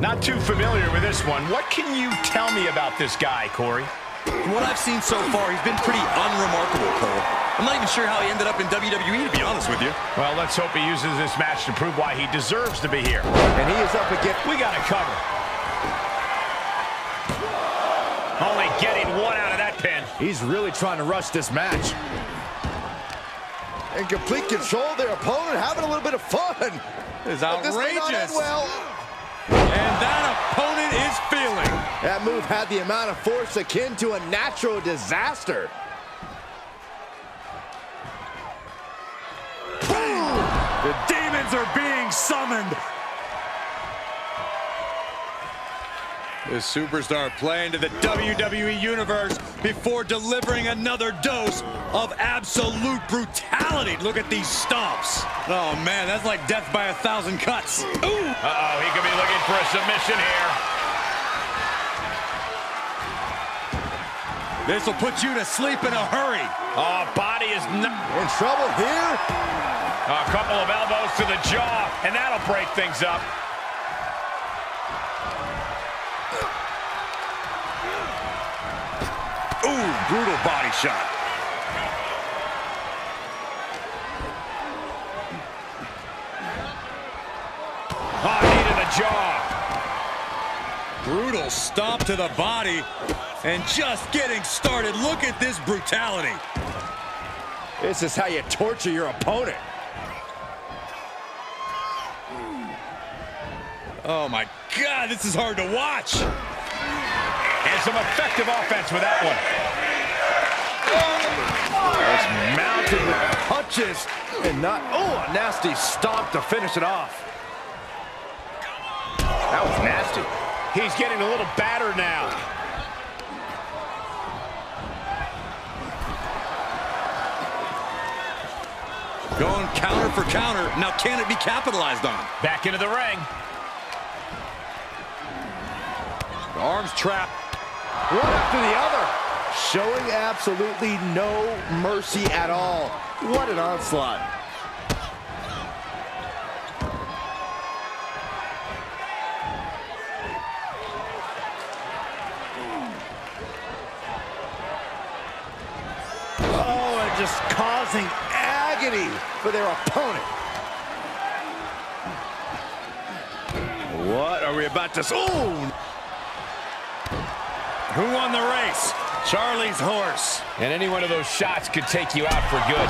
Not too familiar with this one. What can you tell me about this guy, Corey? From what I've seen so far, he's been pretty unremarkable, Cole. I'm not even sure how he ended up in WWE, to be honest with you. Well, let's hope he uses this match to prove why he deserves to be here. And he is up against... We got to cover. Only getting one out of that pin. He's really trying to rush this match. In complete control of their opponent, having a little bit of fun. It's But this may not end outrageous. well. That opponent is feeling. That move had the amount of force akin to a natural disaster. Boom! The demons are being summoned. The superstar playing to the WWE Universe before delivering another dose of absolute brutality. Look at these stomps. Oh, man, that's like death by a thousand cuts. Ooh! Uh-oh, he could be looking for a submission here. This will put you to sleep in a hurry. Oh, body is not... In trouble here. A couple of elbows to the jaw, and that'll break things up. Ooh, brutal body shot. Oh, knee to the jaw. Brutal stomp to the body. And just getting started. Look at this brutality. This is how you torture your opponent. Oh my God, this is hard to watch. And some effective offense with that one. It's mounted with punches and not, oh, a nasty stomp to finish it off. That was nasty. He's getting a little battered now. Going counter for counter. Now, can it be capitalized on? Back into the ring. Arms trapped. One after the other. Showing absolutely no mercy at all. What an onslaught. Oh, and just causing agony for their opponent. What are we about to... Oh! Who won the race? Charlie's horse. And any one of those shots could take you out for good.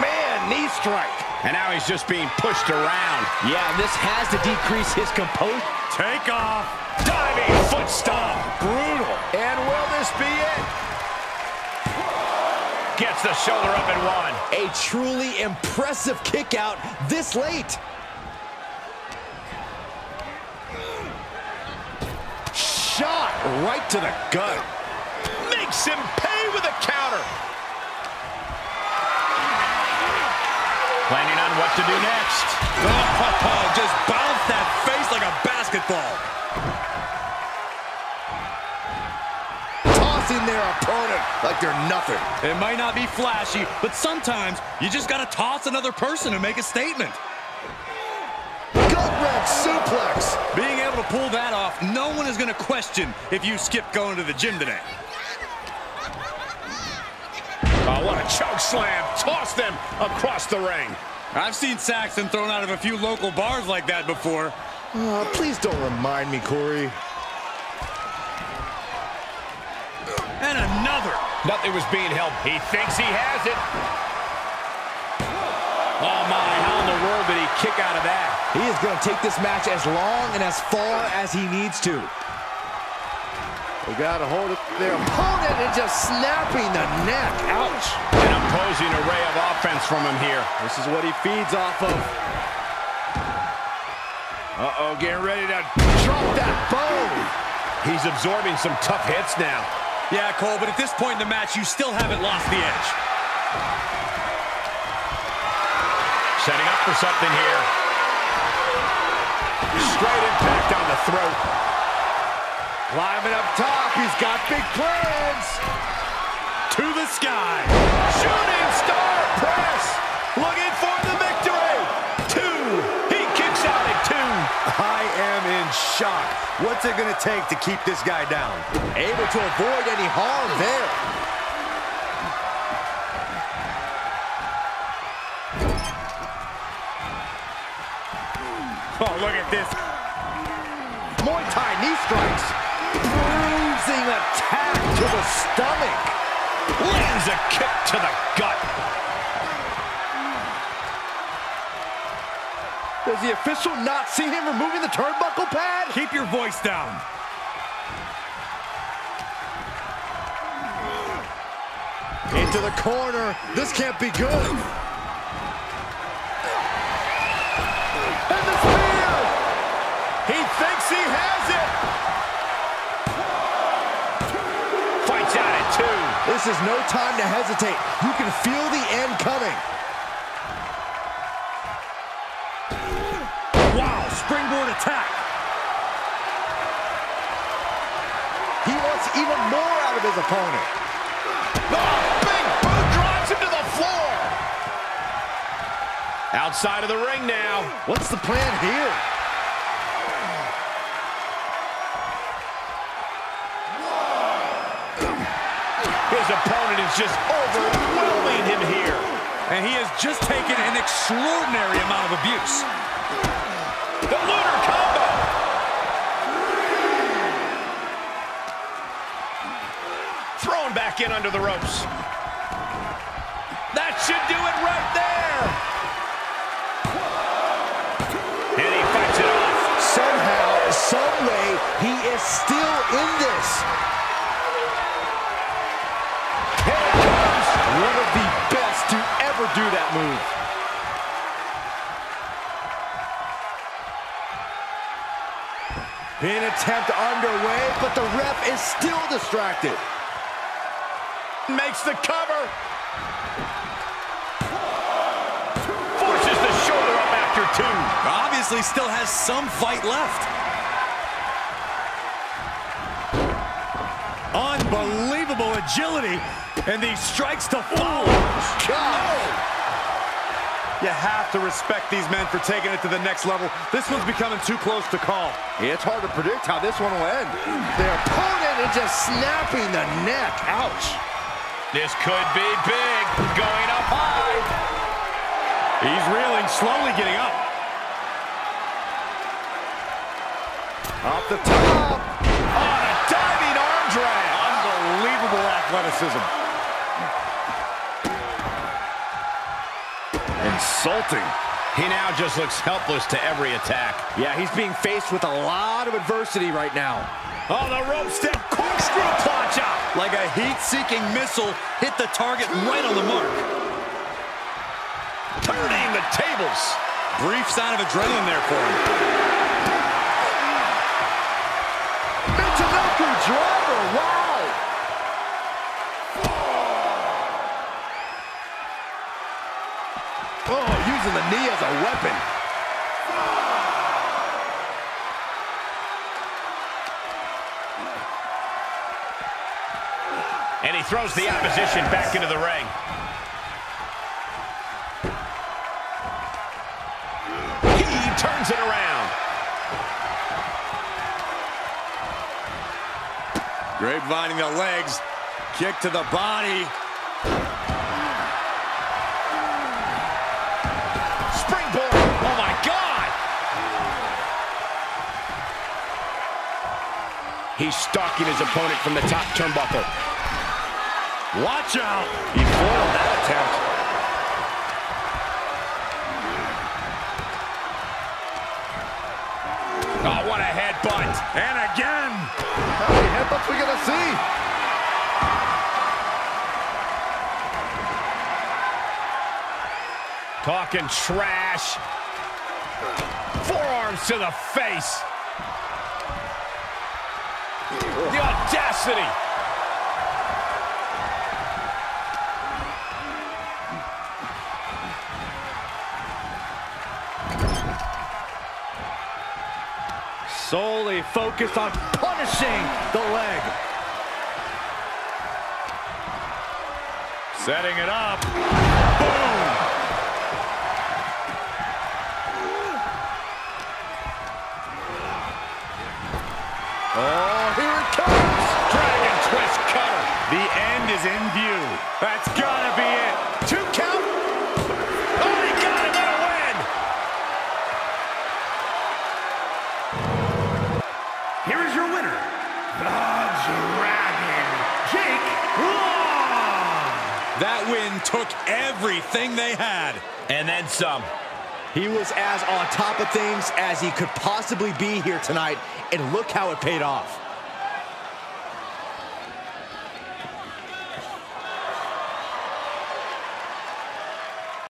Man, knee strike. And now he's just being pushed around. Yeah, this has to decrease his composure. Take off. Diving foot stomp. Brutal. And will this be it? Gets the shoulder up and one. A truly impressive kick out this late. Shot right to the gut. Makes him pay with a counter. Planning on what to do next. Oh, oh just bounce that face like a basketball. Tossing their opponent like they're nothing. It might not be flashy, but sometimes you just got to toss another person to make a statement. Gut-wrench suplex. Being able to pull that off, no one is going to question if you skip going to the gym today. Oh, what a choke slam. Toss them across the ring. I've seen Saxton thrown out of a few local bars like that before. Oh, please don't remind me, Corey. And another. Nothing was being held. He thinks he has it. Oh, my. How in the world did he kick out of that? He is going to take this match as long and as far as he needs to. They got a hold of their opponent and just snapping the neck. Ouch. An imposing array of offense from him here. This is what he feeds off of. Uh-oh, getting ready to drop that bone. He's absorbing some tough hits now. Yeah, Cole, but at this point in the match, you still haven't lost the edge. Setting up for something here. Straight impact on the throat. Climbing up top, he's got big plans. To the sky. Shooting star press. Looking for the victory. Two. He kicks out at two. I am in shock. What's it going to take to keep this guy down? Able to avoid any harm there. Oh, look at this. Muay Thai knee strikes. Bruising attack to the stomach. Lands a kick to the gut. Does the official not see him removing the turnbuckle pad? Keep your voice down. Into the corner. This can't be good. Is no time to hesitate. You can feel the end coming. Wow, springboard attack. He wants even more out of his opponent. Oh, big boot drives him to the floor. Outside of the ring now. What's the plan here? His opponent is just overwhelming him here. And he has just taken an extraordinary amount of abuse. The lunar combo. Thrown back in under the ropes. That should do it right there. And he fights it off. Somehow, some way, he is still in this. Do that move. Pin attempt underway, but the ref is still distracted. Makes the cover. Forces the shoulder up after two. Obviously still has some fight left. Unbelievable agility and these strikes to follow. God. You have to respect these men for taking it to the next level. This one's becoming too close to call. It's hard to predict how this one will end. Their opponent is just snapping the neck. Ouch. This could be big. Going up high. He's reeling, slowly getting up. Off the top. On athleticism. Insulting. He now just looks helpless to every attack. Yeah, he's being faced with a lot of adversity right now. Oh, the rope step corkscrew out. Like a heat-seeking missile, hit the target right on the mark. Turning the tables. Brief sign of adrenaline there for him. Michinoku driver, wow! Using the knee as a weapon. And he throws the opposition back into the ring. He turns it around. Grapevining the legs, kick to the body. He's stalking his opponent from the top turnbuckle. Watch out. He foiled that attempt. Oh, what a headbutt. And again. How many headbutts we gonna see? Talking trash. Forearms to the face. The audacity. Solely focused on punishing the leg. Setting it up. Boom. Oh, That win took everything they had. And then some. He was as on top of things as he could possibly be here tonight, and look how it paid off.